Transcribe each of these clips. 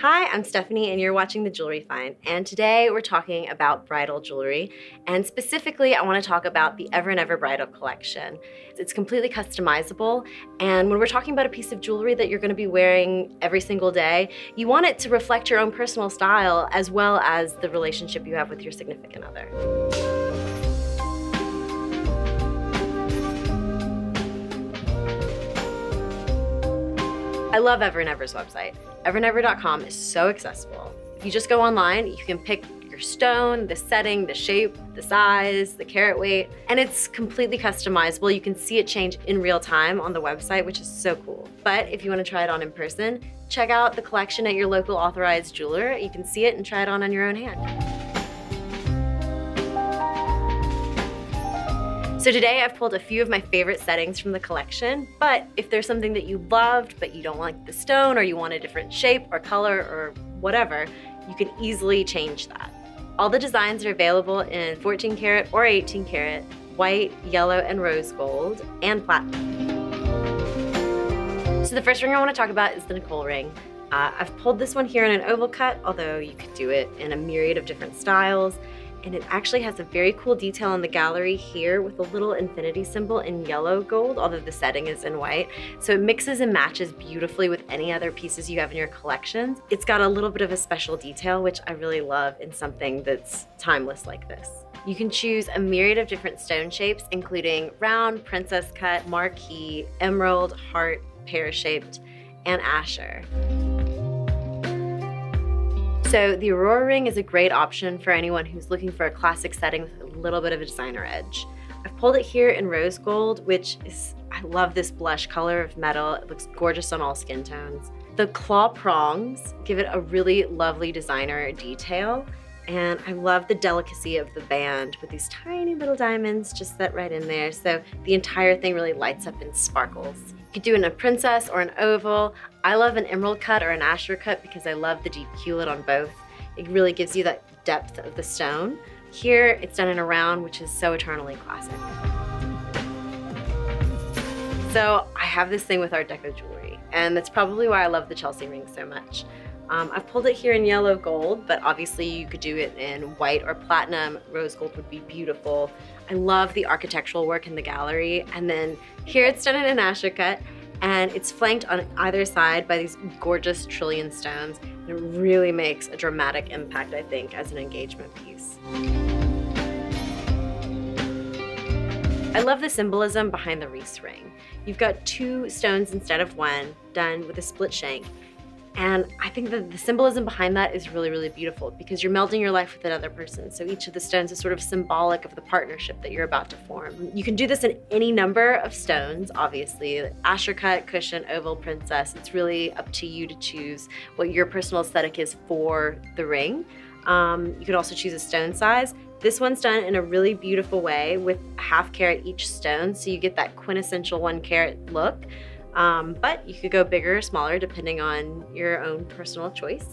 Hi, I'm Stephanie, and you're watching The Jewelry Find. And today we're talking about bridal jewelry. And specifically, I want to talk about the Ever and Ever Bridal Collection. It's completely customizable. And when we're talking about a piece of jewelry that you're going to be wearing every single day, you want it to reflect your own personal style as well as the relationship you have with your significant other. I love Ever and Ever's website. everandever.com is so accessible. If you just go online, you can pick your stone, the setting, the shape, the size, the carat weight, and it's completely customizable. You can see it change in real time on the website, which is so cool. But if you want to try it on in person, check out the collection at your local authorized jeweler. You can see it and try it on on your own hand. So today I've pulled a few of my favorite settings from the collection, but if there's something that you loved but you don't like the stone or you want a different shape or color or whatever, you can easily change that. All the designs are available in 14 karat or 18 karat, white, yellow, and rose gold, and platinum. So the first ring I want to talk about is the Nicole ring. Uh, I've pulled this one here in an oval cut, although you could do it in a myriad of different styles and it actually has a very cool detail on the gallery here with a little infinity symbol in yellow gold, although the setting is in white. So it mixes and matches beautifully with any other pieces you have in your collections. It's got a little bit of a special detail, which I really love in something that's timeless like this. You can choose a myriad of different stone shapes, including round, princess cut, marquise, emerald, heart, pear-shaped, and Asscher. So the Aurora ring is a great option for anyone who's looking for a classic setting with a little bit of a designer edge. I've pulled it here in rose gold, which is, I love this blush color of metal. It looks gorgeous on all skin tones. The claw prongs give it a really lovely designer detail. And I love the delicacy of the band with these tiny little diamonds just set right in there. So the entire thing really lights up and sparkles. You could do in a princess or an oval. I love an emerald cut or an Asscher cut because I love the deep culet on both. It really gives you that depth of the stone. Here, it's done in a round, which is so eternally classic. So I have this thing with Art Deco jewelry, and that's probably why I love the Chelsea ring so much. Um, I've pulled it here in yellow gold, but obviously you could do it in white or platinum. Rose gold would be beautiful. I love the architectural work in the gallery. And then here it's done in an Asscher cut and it's flanked on either side by these gorgeous trillion stones. And it really makes a dramatic impact, I think, as an engagement piece. I love the symbolism behind the Reese ring. You've got two stones instead of one, done with a split shank, and I think that the symbolism behind that is really, really beautiful because you're melding your life with another person. So each of the stones is sort of symbolic of the partnership that you're about to form. You can do this in any number of stones, obviously. Asscher cut, cushion, oval, princess. It's really up to you to choose what your personal aesthetic is for the ring. Um, you could also choose a stone size. This one's done in a really beautiful way with half carat each stone, so you get that quintessential one carat look. Um, but you could go bigger or smaller depending on your own personal choice.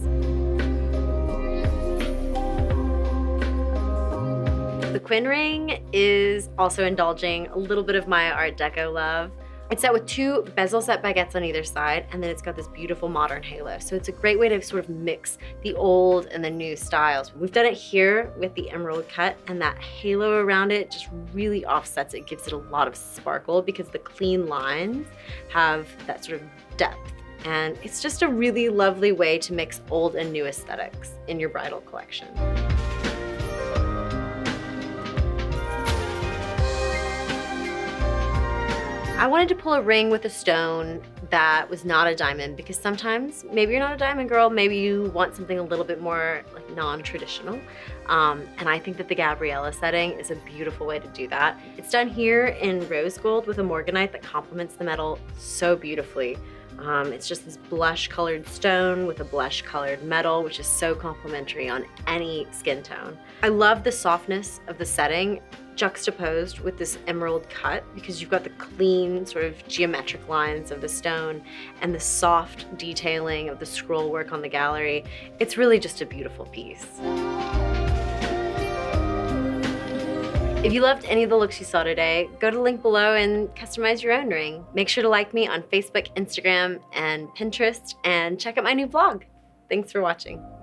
The Quinn ring is also indulging a little bit of my Art Deco love. It's set with two bezel set baguettes on either side, and then it's got this beautiful modern halo. So it's a great way to sort of mix the old and the new styles. We've done it here with the emerald cut, and that halo around it just really offsets it, gives it a lot of sparkle because the clean lines have that sort of depth. And it's just a really lovely way to mix old and new aesthetics in your bridal collection. I wanted to pull a ring with a stone that was not a diamond because sometimes maybe you're not a diamond girl, maybe you want something a little bit more like non-traditional. Um, and I think that the Gabriella setting is a beautiful way to do that. It's done here in rose gold with a morganite that complements the metal so beautifully. Um, it's just this blush colored stone with a blush colored metal, which is so complementary on any skin tone. I love the softness of the setting juxtaposed with this emerald cut because you've got the clean sort of geometric lines of the stone and the soft detailing of the scroll work on the gallery. It's really just a beautiful piece. If you loved any of the looks you saw today, go to the link below and customize your own ring. Make sure to like me on Facebook, Instagram, and Pinterest, and check out my new blog. Thanks for watching.